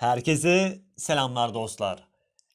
Herkese selamlar dostlar.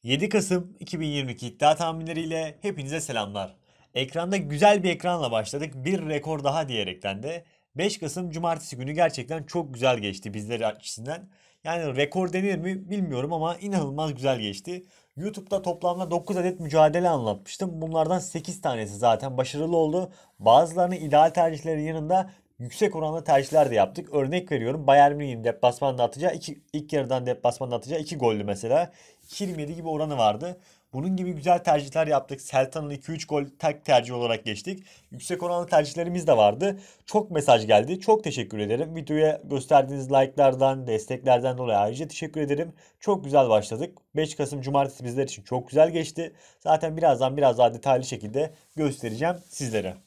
7 Kasım 2022 iddia tahminleriyle hepinize selamlar. Ekranda güzel bir ekranla başladık. Bir rekor daha diyerekten de 5 Kasım Cumartesi günü gerçekten çok güzel geçti bizler açısından. Yani rekor denir mi bilmiyorum ama inanılmaz güzel geçti. YouTube'da toplamda 9 adet mücadele anlatmıştım. Bunlardan 8 tanesi zaten başarılı oldu. Bazılarını ideal tercihlerin yanında yüksek oranlı tercihler de yaptık. Örnek veriyorum Bayern Münih'in deplasmanda atacağı iki, ilk yarıdan deplasmanda atacağı 2 gollü mesela. 2.27 gibi oranı vardı. Bunun gibi güzel tercihler yaptık. Seltan'ın 2-3 gol tek tercih olarak geçtik. Yüksek oranlı tercihlerimiz de vardı. Çok mesaj geldi. Çok teşekkür ederim. Videoya gösterdiğiniz like'lardan, desteklerden dolayı ayrıca teşekkür ederim. Çok güzel başladık. 5 Kasım Cumartesi bizler için çok güzel geçti. Zaten birazdan biraz daha detaylı şekilde göstereceğim sizlere.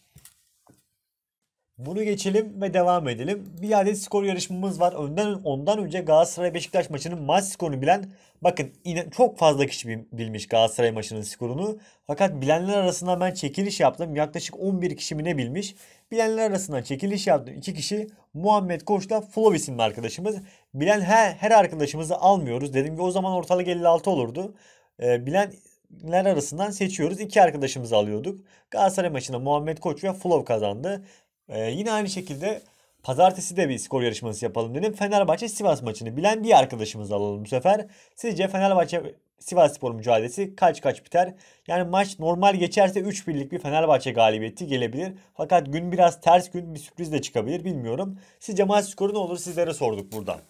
Bunu geçelim ve devam edelim. Bir adet skor yarışmamız var. Önden ondan önce Galatasaray Beşiktaş maçının maç skorunu bilen bakın yine çok fazla kişi bilmiş Galatasaray maçının skorunu. Fakat bilenler arasından ben çekiliş yaptım. Yaklaşık 11 kişi mi ne bilmiş. Bilenler arasından çekiliş yaptım. 2 kişi Muhammed Koç'la Flov isimli arkadaşımız. Bilen her, her arkadaşımızı almıyoruz. Dedim ki o zaman ortalık 56 olurdu. Ee, bilenler arasından seçiyoruz. İki arkadaşımızı alıyorduk. Galatasaray maçında Muhammed Koç ve Flov kazandı. Ee, yine aynı şekilde pazartesi de bir skor yarışması yapalım dedim. Fenerbahçe Sivas maçını bilen bir arkadaşımız alalım bu sefer. Sizce Fenerbahçe Sivas Spor mücadelesi kaç kaç biter? Yani maç normal geçerse 3 birlik bir Fenerbahçe galibiyeti gelebilir. Fakat gün biraz ters gün bir sürpriz de çıkabilir bilmiyorum. Sizce maç skoru ne olur sizlere sorduk burada.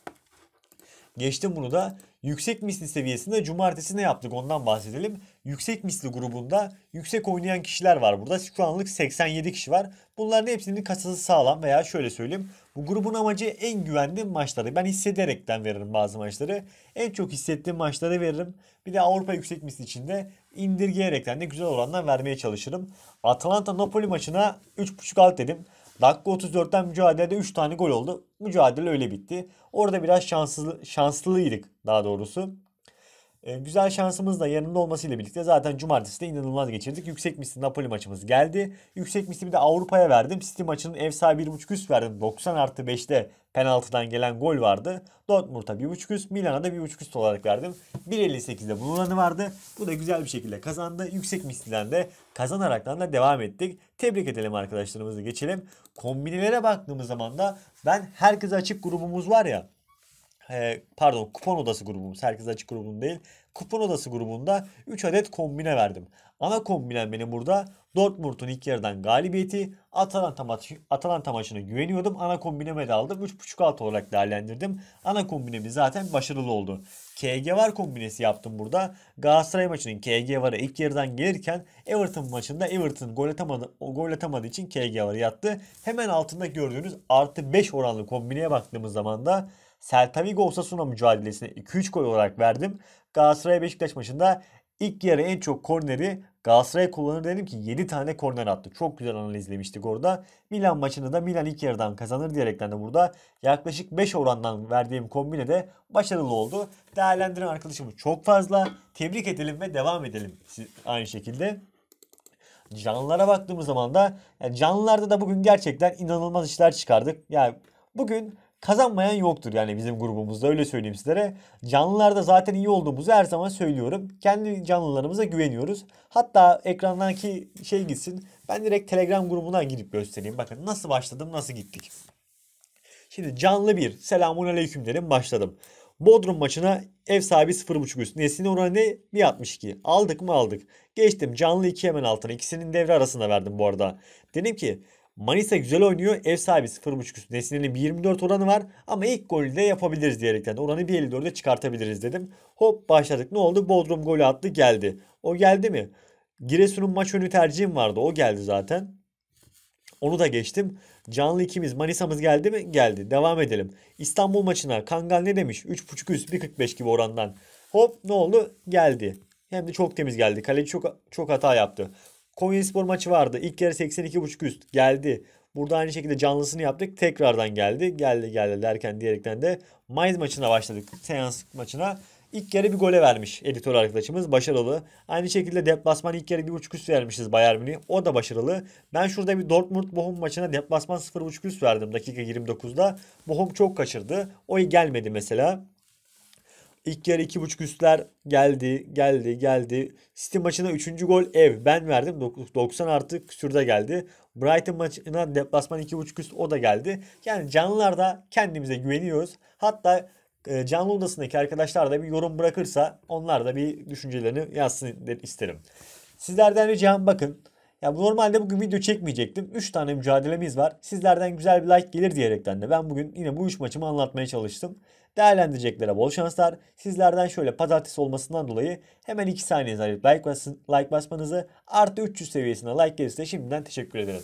Geçtim bunu da. Yüksek misli seviyesinde cumartesi ne yaptık ondan bahsedelim. Yüksek misli grubunda yüksek oynayan kişiler var burada. Şu anlık 87 kişi var. Bunların hepsinin kasası sağlam veya şöyle söyleyeyim. Bu grubun amacı en güvenli maçları. Ben hissederekten veririm bazı maçları. En çok hissettiğim maçları veririm. Bir de Avrupa yüksek misli içinde indirgeyerekten de güzel olanlar vermeye çalışırım. Atalanta Napoli maçına 3.5 alt dedim. Dakika 34'ten mücadelede 3 tane gol oldu. Mücadele öyle bitti. Orada biraz şanslı, şanslıydık daha doğrusu. E, güzel şansımız da yanında olmasıyla birlikte zaten cumartesi de inanılmaz geçirdik. Yüksek misli Napoli maçımız geldi. Yüksek misli bir de Avrupa'ya verdim. City maçının ev sahibi 1.5 üst verdim. 90 artı 5'te penaltıdan gelen gol vardı. Dortmund'a 1.5 üst, Milan'a da 1.5 üst olarak verdim. 1.58'de bulunanı vardı. Bu da güzel bir şekilde kazandı. Yüksek misliden de kazanaraktan da devam ettik. Tebrik edelim arkadaşlarımızı geçelim. Kombinelere baktığımız zaman da ben herkese açık grubumuz var ya e, pardon kupon odası grubumuz. Herkes açık grubum değil. Kupon odası grubunda 3 adet kombine verdim. Ana kombinem benim burada Dortmund'un ilk yarıdan galibiyeti. Atalanta, maçı, Atalanta maçına güveniyordum. Ana kombineme de aldım. 3.5 alt olarak değerlendirdim. Ana kombinemiz zaten başarılı oldu. KG var kombinesi yaptım burada. Galatasaray maçının KG varı ilk yarıdan gelirken Everton maçında Everton gol atamadı, gol atamadığı için KG varı yattı. Hemen altında gördüğünüz artı 5 oranlı kombineye baktığımız zaman da Celta Vigo Osasuna mücadelesine 2-3 gol olarak verdim. Galatasaray Beşiktaş maçında ilk yarı en çok korneri Galatasaray kullanır dedim ki 7 tane korner attı. Çok güzel analizlemiştik orada. Milan maçını da Milan ilk yarıdan kazanır diyerekten de burada yaklaşık 5 orandan verdiğim kombine de başarılı oldu. Değerlendiren arkadaşımız çok fazla. Tebrik edelim ve devam edelim aynı şekilde. Canlılara baktığımız zaman da yani canlılarda da bugün gerçekten inanılmaz işler çıkardık. Yani bugün kazanmayan yoktur yani bizim grubumuzda öyle söyleyeyim sizlere. Canlılarda zaten iyi olduğumuzu her zaman söylüyorum. Kendi canlılarımıza güveniyoruz. Hatta ekrandaki şey gitsin. Ben direkt Telegram grubuna girip göstereyim. Bakın nasıl başladım nasıl gittik. Şimdi canlı bir selamun aleyküm dedim başladım. Bodrum maçına ev sahibi 0.5 üst. Nesine oranı ne? 1.62. Aldık mı aldık. Geçtim canlı 2 hemen altına. İkisinin devre arasında verdim bu arada. Dedim ki Manisa güzel oynuyor. Ev sahibi 0.5 üstü. Nesli'nin bir 24 oranı var. Ama ilk golü de yapabiliriz diyerekten. Oranı bir 54'e çıkartabiliriz dedim. Hop başladık. Ne oldu? Bodrum golü attı geldi. O geldi mi? Giresun'un maç önü tercihim vardı. O geldi zaten. Onu da geçtim. Canlı ikimiz Manisa'mız geldi mi? Geldi. Devam edelim. İstanbul maçına Kangal ne demiş? 3.5 üst 1.45 gibi orandan. Hop ne oldu? Geldi. Hem de çok temiz geldi. Kaleci çok çok hata yaptı. Konyaspor maçı vardı. İlk yarı 82.5 üst geldi. Burada aynı şekilde canlısını yaptık. Tekrardan geldi. Geldi geldi derken diyerekten de Mainz maçına başladık. Seans maçına. İlk yarı bir gole vermiş editör arkadaşımız. Başarılı. Aynı şekilde deplasman ilk yarı 1.5 üst vermişiz Bayern Münih. O da başarılı. Ben şurada bir Dortmund Bochum maçına deplasman 0.5 üst verdim dakika 29'da. Bochum çok kaçırdı. O gelmedi mesela. İlk yarı 2.5 üstler geldi, geldi, geldi. City maçına 3. gol ev. Ben verdim. 90 artı küsürde geldi. Brighton maçına deplasman 2.5 üst o da geldi. Yani canlılarda kendimize güveniyoruz. Hatta e, canlı odasındaki arkadaşlar da bir yorum bırakırsa onlar da bir düşüncelerini yazsın isterim. Sizlerden ricam bakın. Ya bu normalde bugün video çekmeyecektim. 3 tane mücadelemiz var. Sizlerden güzel bir like gelir diyerekten de ben bugün yine bu 3 maçımı anlatmaya çalıştım. Değerlendireceklere bol şanslar. Sizlerden şöyle pazartesi olmasından dolayı hemen 2 saniyeniz ayırıp like, basın, like basmanızı artı 300 seviyesine like gelirse şimdiden teşekkür ederim.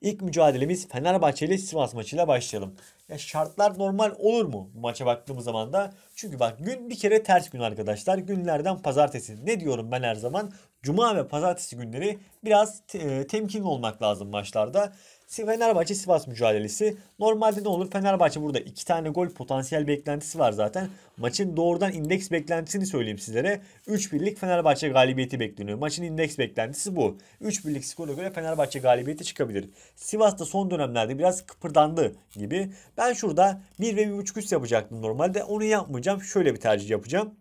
İlk mücadelemiz Fenerbahçe ile Sivas maçıyla başlayalım. Ya şartlar normal olur mu bu maça baktığımız zaman da? Çünkü bak gün bir kere ters gün arkadaşlar. Günlerden pazartesi. Ne diyorum ben her zaman? Cuma ve pazartesi günleri biraz te- temkinli olmak lazım maçlarda. Fenerbahçe Sivas mücadelesi. Normalde ne olur? Fenerbahçe burada iki tane gol potansiyel beklentisi var zaten. Maçın doğrudan indeks beklentisini söyleyeyim sizlere. 3 birlik Fenerbahçe galibiyeti bekleniyor. Maçın indeks beklentisi bu. 3 birlik skora göre Fenerbahçe galibiyeti çıkabilir. Sivas da son dönemlerde biraz kıpırdandı gibi. Ben şurada 1 ve 1.5 üst yapacaktım normalde. Onu yapmayacağım. Şöyle bir tercih yapacağım.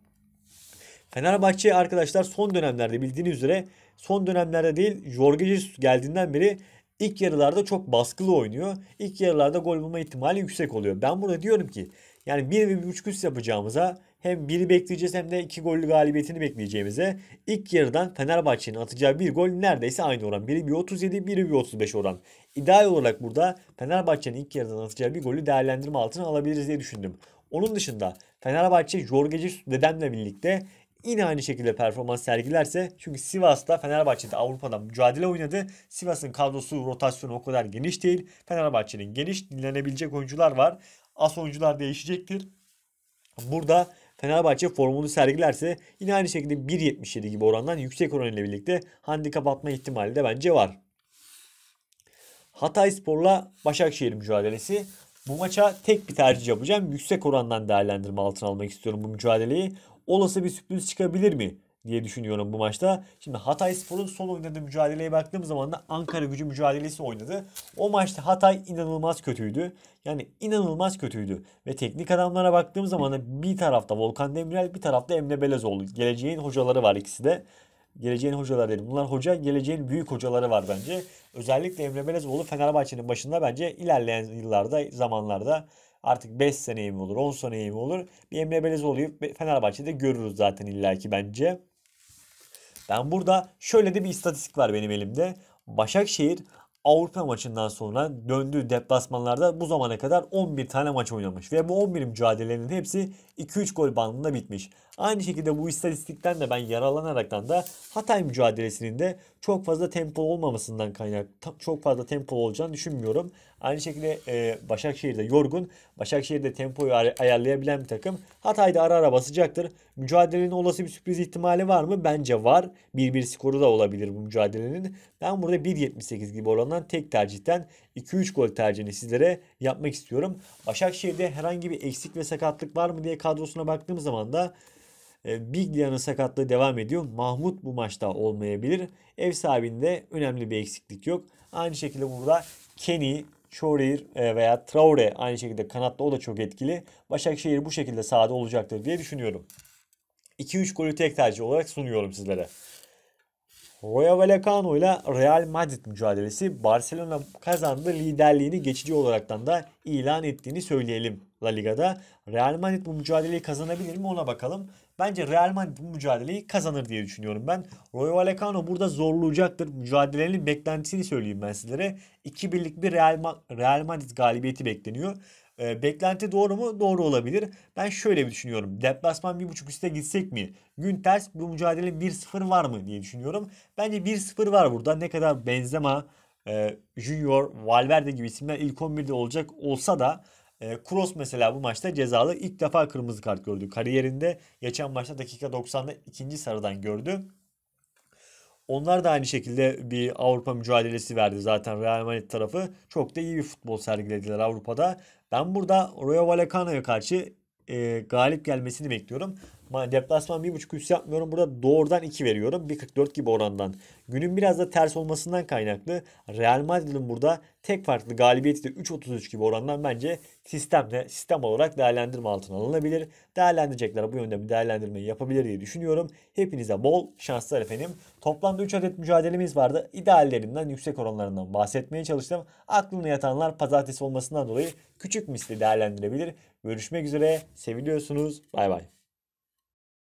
Fenerbahçe arkadaşlar son dönemlerde bildiğiniz üzere son dönemlerde değil Jorge Jesus geldiğinden beri ilk yarılarda çok baskılı oynuyor. İlk yarılarda gol bulma ihtimali yüksek oluyor. Ben burada diyorum ki yani 1 ve 1.5 üst yapacağımıza hem 1'i bekleyeceğiz hem de 2 gollü galibiyetini bekleyeceğimize ilk yarıdan Fenerbahçe'nin atacağı bir gol neredeyse aynı oran. Biri bir 37, biri bir 35 oran. İdeal olarak burada Fenerbahçe'nin ilk yarıdan atacağı bir golü değerlendirme altına alabiliriz diye düşündüm. Onun dışında Fenerbahçe Jorge Jesus dedemle birlikte yine aynı şekilde performans sergilerse çünkü Sivas'ta Fenerbahçe'de Avrupa'da mücadele oynadı. Sivas'ın kadrosu rotasyonu o kadar geniş değil. Fenerbahçe'nin geniş dinlenebilecek oyuncular var. As oyuncular değişecektir. Burada Fenerbahçe formunu sergilerse yine aynı şekilde 1.77 gibi orandan yüksek oran birlikte handikap atma ihtimali de bence var. Hatay Spor'la Başakşehir mücadelesi. Bu maça tek bir tercih yapacağım. Yüksek orandan değerlendirme altına almak istiyorum bu mücadeleyi. Olası bir sürpriz çıkabilir mi diye düşünüyorum bu maçta. Şimdi Hatay Spor'un son oynadığı mücadeleye baktığım zaman da Ankara gücü mücadelesi oynadı. O maçta Hatay inanılmaz kötüydü. Yani inanılmaz kötüydü. Ve teknik adamlara baktığım zaman da bir tarafta Volkan Demirel bir tarafta Emre Belezoğlu. Geleceğin hocaları var ikisi de. Geleceğin hocaları dedim. Bunlar hoca, geleceğin büyük hocaları var bence. Özellikle Emre Belezoğlu Fenerbahçe'nin başında bence ilerleyen yıllarda, zamanlarda artık 5 seneye mi olur, 10 seneye mi olur? Bir Emre Belezoğlu'yu Fenerbahçe'de görürüz zaten illaki bence. Ben burada şöyle de bir istatistik var benim elimde. Başakşehir Avrupa maçından sonra döndüğü deplasmanlarda bu zamana kadar 11 tane maç oynamış. Ve bu 11 mücadelenin hepsi 2-3 gol bandında bitmiş. Aynı şekilde bu istatistikten de ben yaralanaraktan da Hatay mücadelesinin de çok fazla tempo olmamasından kaynak çok fazla tempo olacağını düşünmüyorum. Aynı şekilde e, Başakşehir de yorgun. Başakşehir de tempoyu ayarlayabilen bir takım. Hatay'da ara ara basacaktır. Mücadelenin olası bir sürpriz ihtimali var mı? Bence var. 1-1 skoru da olabilir bu mücadelenin. Ben burada 1.78 gibi orandan tek tercihten 2-3 gol tercihini sizlere yapmak istiyorum. Başakşehir'de herhangi bir eksik ve sakatlık var mı diye kadrosuna baktığım zaman da e, Biglia'nın sakatlığı devam ediyor. Mahmut bu maçta olmayabilir. Ev sahibinde önemli bir eksiklik yok. Aynı şekilde burada Kenny, Şorir e, veya Traore aynı şekilde kanatta o da çok etkili. Başakşehir bu şekilde sahada olacaktır diye düşünüyorum. 2-3 golü tek tercih olarak sunuyorum sizlere. Rayo Vallecano ile Real Madrid mücadelesi Barcelona kazandı liderliğini geçici olaraktan da ilan ettiğini söyleyelim La Liga'da. Real Madrid bu mücadeleyi kazanabilir mi ona bakalım. Bence Real Madrid bu mücadeleyi kazanır diye düşünüyorum ben. Rayo Vallecano burada zorlayacaktır. Mücadelenin beklentisini söyleyeyim ben sizlere. 2 birlik bir Real, Ma Real Madrid galibiyeti bekleniyor. E, beklenti doğru mu? Doğru olabilir. Ben şöyle bir düşünüyorum. Deplasman 1.5 üste gitsek mi? Gün ters bu mücadele 1-0 var mı diye düşünüyorum. Bence 1-0 var burada. Ne kadar Benzema, e, Junior, Valverde gibi isimler ilk 11'de olacak olsa da e, Kroos mesela bu maçta cezalı ilk defa kırmızı kart gördü. Kariyerinde geçen maçta dakika 90'da ikinci sarıdan gördü. Onlar da aynı şekilde bir Avrupa mücadelesi verdi zaten Real Madrid tarafı. Çok da iyi bir futbol sergilediler Avrupa'da. Ben burada Rayo Vallecano'ya karşı e, galip gelmesini bekliyorum. Deplasman 1.5 üst yapmıyorum. Burada doğrudan 2 veriyorum. 1.44 gibi orandan. Günün biraz da ters olmasından kaynaklı Real Madrid'in burada tek farklı galibiyeti de 3.33 gibi orandan bence sistemde sistem olarak değerlendirme altına alınabilir. Değerlendirecekler bu yönde bir değerlendirmeyi yapabilir diye düşünüyorum. Hepinize bol şanslar efendim. Toplamda 3 adet mücadelemiz vardı. İdeallerinden yüksek oranlarından bahsetmeye çalıştım. Aklına yatanlar pazartesi olmasından dolayı küçük misli değerlendirebilir. Görüşmek üzere. Seviliyorsunuz. Bay bay.